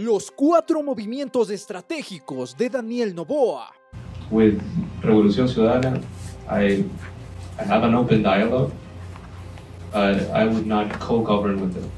Los cuatro movimientos estratégicos de Daniel Novoa. With Revolución Ciudadana, I, I have an open dialogue, but I would not co-govern with them.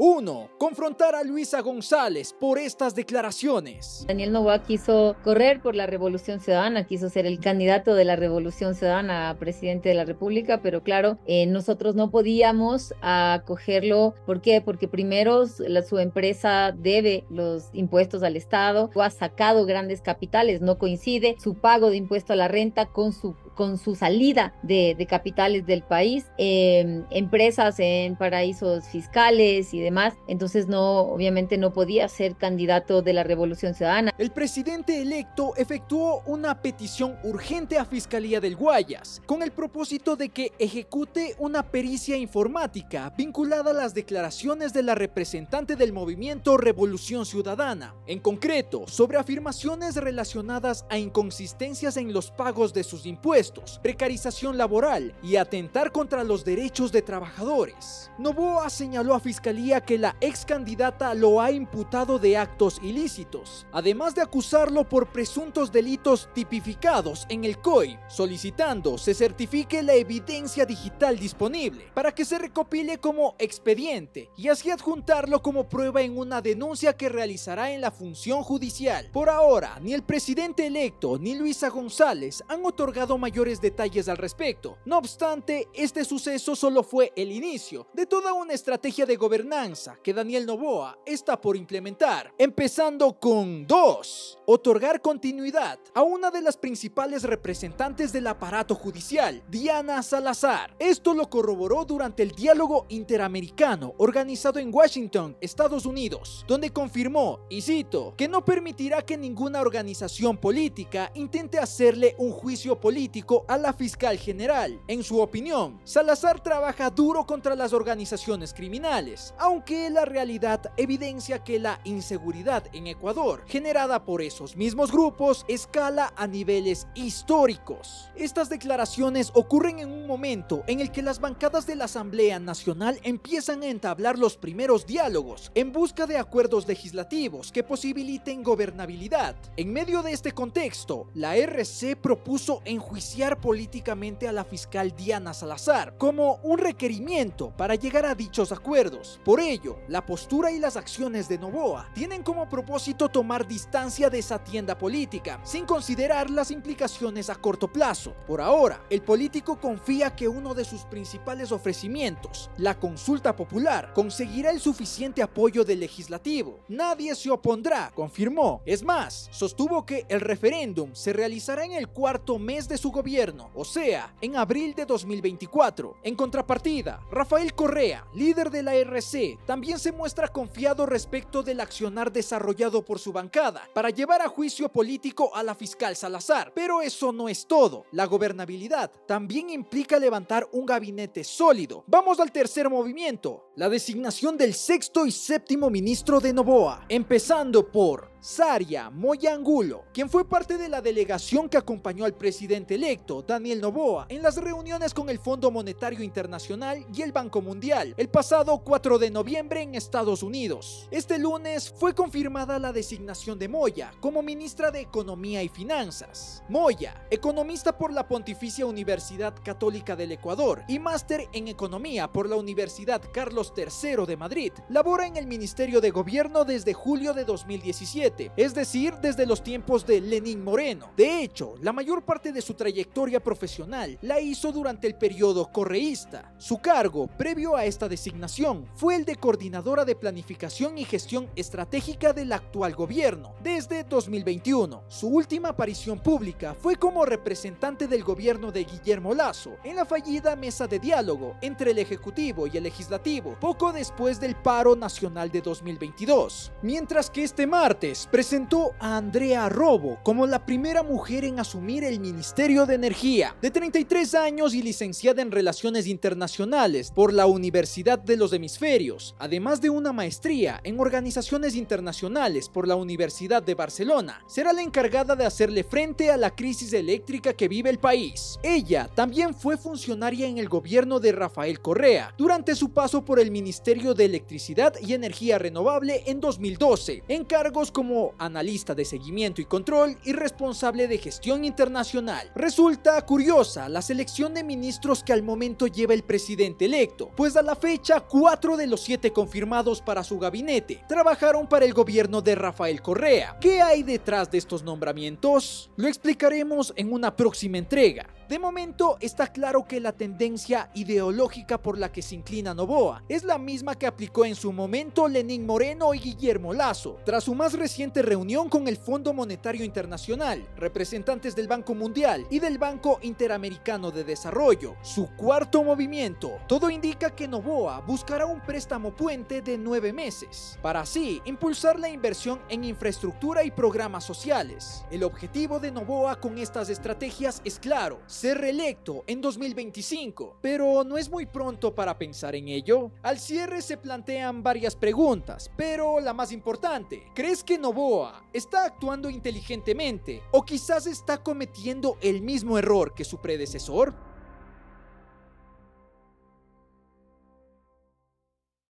1. Confrontar a Luisa González por estas declaraciones. Daniel Novoa quiso correr por la Revolución Ciudadana, quiso ser el candidato de la Revolución Ciudadana a presidente de la República, pero claro, eh, nosotros no podíamos acogerlo. ¿Por qué? Porque primero su empresa debe los impuestos al Estado, ha sacado grandes capitales, no coincide su pago de impuesto a la renta con su con su salida de, capitales del país, em, empresas en paraísos fiscales y demás. Entonces no, obviamente no podía ser candidato de la Revolución Ciudadana. El presidente electo efectuó una petición urgente a Fiscalía del Guayas con el propósito de que ejecute una pericia informática vinculada a las declaraciones de la representante del movimiento Revolución Ciudadana, en concreto sobre afirmaciones relacionadas a inconsistencias en los pagos de sus impuestos precarización laboral y atentar contra los derechos de trabajadores. Novoa señaló a Fiscalía que la ex candidata lo ha imputado de actos ilícitos, además de acusarlo por presuntos delitos tipificados en el COI, solicitando se certifique la evidencia digital disponible para que se recopile como expediente y así adjuntarlo como prueba en una denuncia que realizará en la función judicial. Por ahora, ni el presidente electo ni Luisa González han otorgado mayor detalles al respecto. No obstante, este suceso solo fue el inicio de toda una estrategia de gobernanza que Daniel Novoa está por implementar, empezando con 2. Otorgar continuidad a una de las principales representantes del aparato judicial, Diana Salazar. Esto lo corroboró durante el diálogo interamericano organizado en Washington, Estados Unidos, donde confirmó, y cito, que no permitirá que ninguna organización política intente hacerle un juicio político a la fiscal general. En su opinión, Salazar trabaja duro contra las organizaciones criminales, aunque la realidad evidencia que la inseguridad en Ecuador, generada por esos mismos grupos, escala a niveles históricos. Estas declaraciones ocurren en un momento en el que las bancadas de la Asamblea Nacional empiezan a entablar los primeros diálogos en busca de acuerdos legislativos que posibiliten gobernabilidad. En medio de este contexto, la RC propuso enjuiciar políticamente a la fiscal Diana Salazar como un requerimiento para llegar a dichos acuerdos. Por ello, la postura y las acciones de Novoa tienen como propósito tomar distancia de esa tienda política, sin considerar las implicaciones a corto plazo. Por ahora, el político confía que uno de sus principales ofrecimientos, la consulta popular, conseguirá el suficiente apoyo del legislativo. Nadie se opondrá, confirmó. Es más, sostuvo que el referéndum se realizará en el cuarto mes de su gobierno o sea, en abril de 2024. En contrapartida, Rafael Correa, líder de la RC, también se muestra confiado respecto del accionar desarrollado por su bancada para llevar a juicio político a la fiscal Salazar. Pero eso no es todo. La gobernabilidad también implica levantar un gabinete sólido. Vamos al tercer movimiento, la designación del sexto y séptimo ministro de Novoa, empezando por Saria Moyangulo, quien fue parte de la delegación que acompañó al presidente electo, Daniel Novoa, en las reuniones con el Fondo Monetario Internacional y el Banco Mundial el pasado 4 de noviembre en Estados Unidos. Este lunes fue confirmada la designación de Moya como ministra de Economía y Finanzas. Moya, economista por la Pontificia Universidad Católica del Ecuador y máster en Economía por la Universidad Carlos III de Madrid, labora en el Ministerio de Gobierno desde julio de 2017 es decir, desde los tiempos de Lenín Moreno. De hecho, la mayor parte de su trayectoria profesional la hizo durante el periodo correísta. Su cargo, previo a esta designación, fue el de coordinadora de planificación y gestión estratégica del actual gobierno, desde 2021. Su última aparición pública fue como representante del gobierno de Guillermo Lazo en la fallida mesa de diálogo entre el Ejecutivo y el Legislativo, poco después del paro nacional de 2022. Mientras que este martes, Presentó a Andrea Robo como la primera mujer en asumir el Ministerio de Energía. De 33 años y licenciada en Relaciones Internacionales por la Universidad de los Hemisferios, además de una maestría en Organizaciones Internacionales por la Universidad de Barcelona, será la encargada de hacerle frente a la crisis eléctrica que vive el país. Ella también fue funcionaria en el gobierno de Rafael Correa durante su paso por el Ministerio de Electricidad y Energía Renovable en 2012, en cargos como analista de seguimiento y control y responsable de gestión internacional. Resulta curiosa la selección de ministros que al momento lleva el presidente electo, pues a la fecha cuatro de los siete confirmados para su gabinete trabajaron para el gobierno de Rafael Correa. ¿Qué hay detrás de estos nombramientos? Lo explicaremos en una próxima entrega. De momento está claro que la tendencia ideológica por la que se inclina Novoa es la misma que aplicó en su momento Lenín Moreno y Guillermo Lazo, tras su más reciente reunión con el Fondo Monetario Internacional, representantes del Banco Mundial y del Banco Interamericano de Desarrollo, su cuarto movimiento. Todo indica que Novoa buscará un préstamo puente de nueve meses, para así impulsar la inversión en infraestructura y programas sociales. El objetivo de Novoa con estas estrategias es claro, ser reelecto en 2025, pero no es muy pronto para pensar en ello. Al cierre se plantean varias preguntas, pero la más importante, ¿crees que Novoa está actuando inteligentemente o quizás está cometiendo el mismo error que su predecesor?